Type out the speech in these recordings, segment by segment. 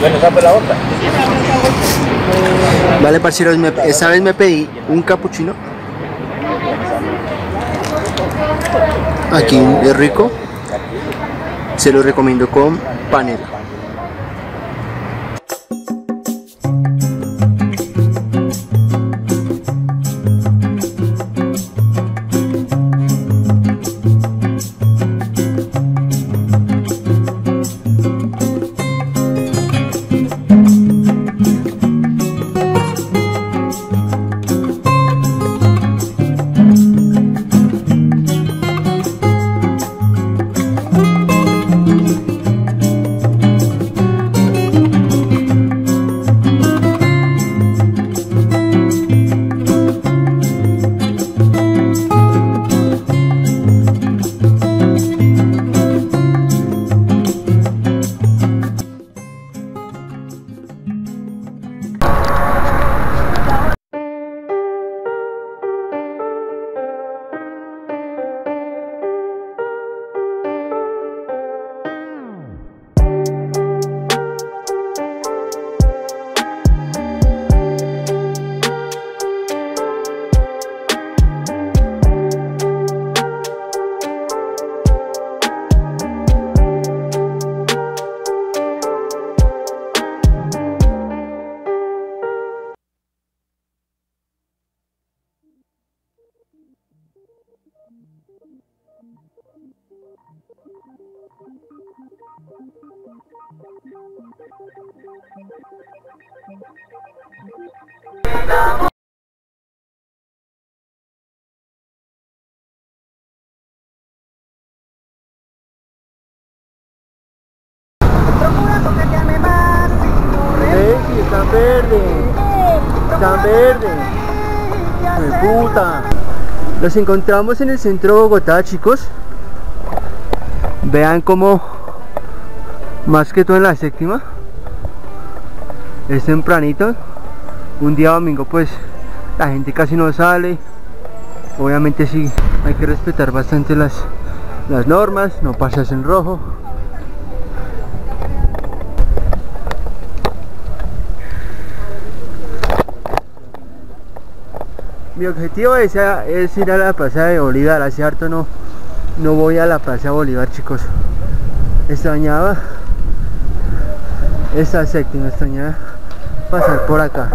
Bueno, esa fue la otra. Vale, parceros, me- esta vez me pedí un capuchino. Aquí es rico. Se lo recomiendo con panela. Puta. Los encontramos en el centro de Bogotá, chicos. Vean cómo, más que todo en la séptima, es tempranito. Un día domingo, pues la gente casi no sale. Obviamente sí, hay que respetar bastante las, las normas, no pasas en rojo. Mi objetivo es, es ir a la plaza de Bolívar, hace harto no, no voy a la plaza de Bolívar chicos. Extrañaba esta séptima, extrañaba pasar por acá.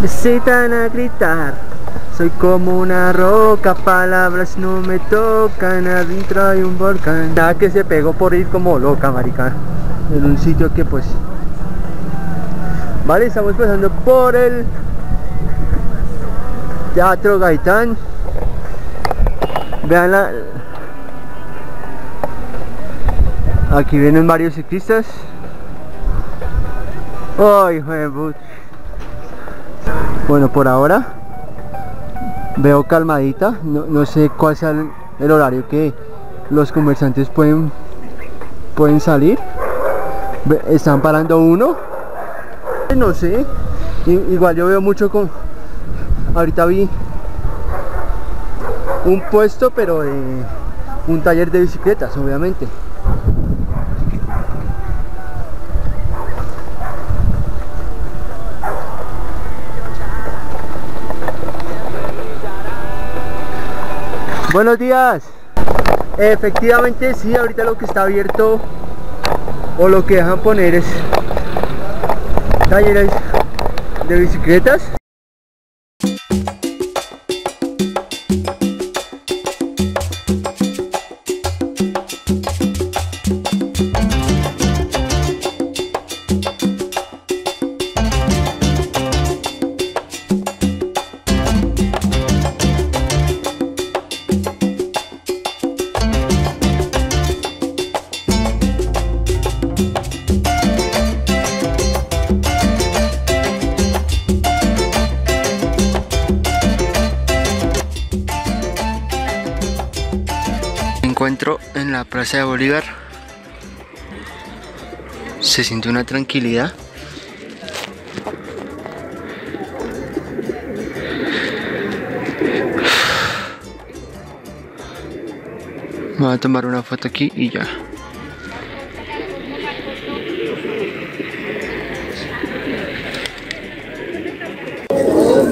Necesitan a gritar, soy como una roca, palabras no me tocan, adentro hay un volcán. Nada que se pegó por ir como loca, marica, en un sitio que pues... Vale, estamos pasando por el Teatro Gaitán. Vean la... Aquí vienen varios ciclistas. Ay, Bueno, por ahora veo calmadita. No, sé cuál sea el, horario que los comerciantes pueden pueden salir. Están parando uno. No sé. Igual yo veo mucho con ahorita vi un puesto pero un taller de bicicletas obviamente buenos días. Efectivamente sí ahorita lo que está abierto o lo que dejan poner es talleres de bicicletas encuentro en la Plaza de Bolívar. Se siente una tranquilidad. Me voy a tomar una foto aquí y ya.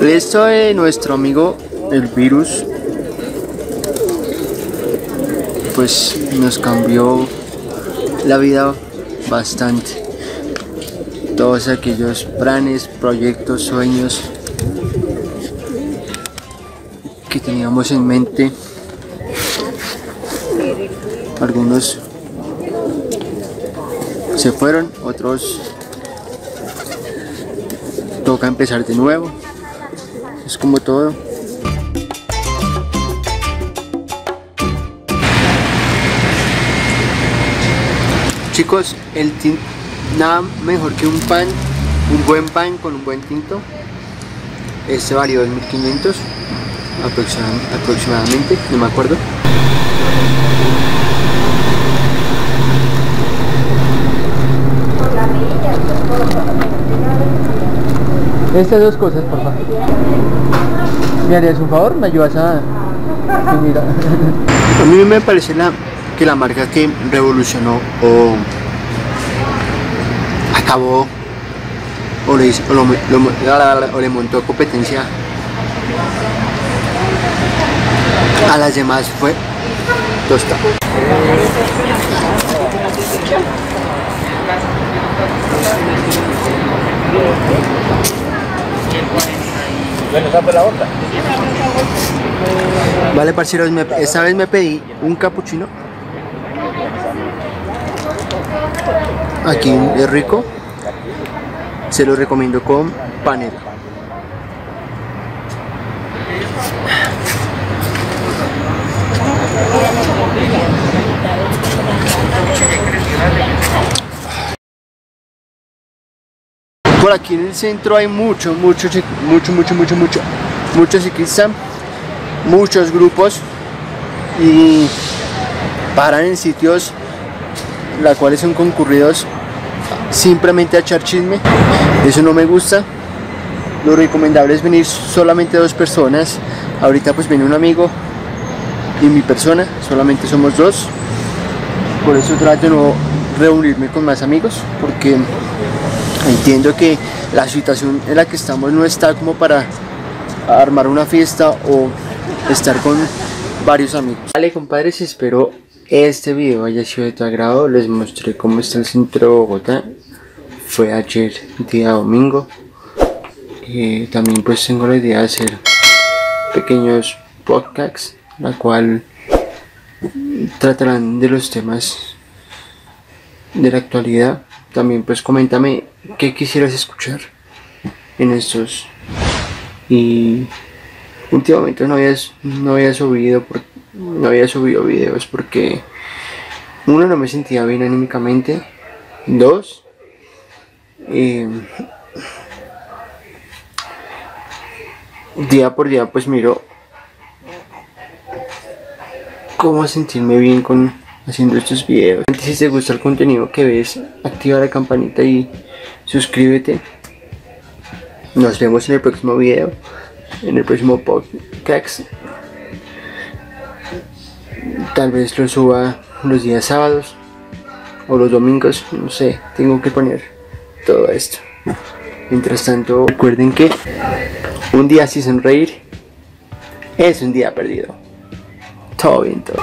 De nuestro amigo el virus pues nos cambió la vida bastante. Todos aquellos planes, proyectos, sueños que teníamos en mente. Algunos se fueron, otros toca empezar de nuevo. Es como todo. Chicos, el nada mejor que un pan, un buen pan con un buen tinto. Este valió 2.500 aproximadamente, no me acuerdo. Estas dos cosas, por favor. ¿Me harías un favor? ¿Me ayudas a...? a mí me parece la, que la marca que revolucionó o acabó o le, o lo, o le montó competencia a las demás fue Tosta. Bueno, esa fue la otra. Vale, parceros, esta vez me pedí un capuchino. Aquí es rico. Se lo recomiendo con panela. Por aquí en el centro hay mucho, mucho, mucho, mucho, mucho, mucho, muchos ciclistas, muchos grupos y paran en sitios los cuales son concurridos simplemente a echar chisme. Eso no me gusta. Lo recomendable es venir solamente dos personas. Ahorita pues viene un amigo y mi persona, solamente somos dos. Por eso trato de no reunirme con más amigos porque entiendo que la situación en la que estamos no está como para armar una fiesta o estar con varios amigos. Vale compadres, espero este video haya sido de tu agrado. Les mostré cómo está el centro de Bogotá. Fue ayer, día domingo. y también pues tengo la idea de hacer pequeños podcasts, la cual tratarán de los temas de la actualidad. También pues coméntame qué quisieras escuchar en estos. Y últimamente no había, no había subido no había subido videos porque uno no me sentía bien anímicamente. Dos día por día pues miro cómo sentirme bien con haciendo estos videos. Si te gusta el contenido que ves, activa la campanita y suscríbete. Nos vemos en el próximo video, en el próximo podcast. Tal vez lo suba los días sábados o los domingos, no sé, tengo que poner todo esto. Mientras tanto, recuerden que un día sin sonreír es un día perdido. Todo bien, todo.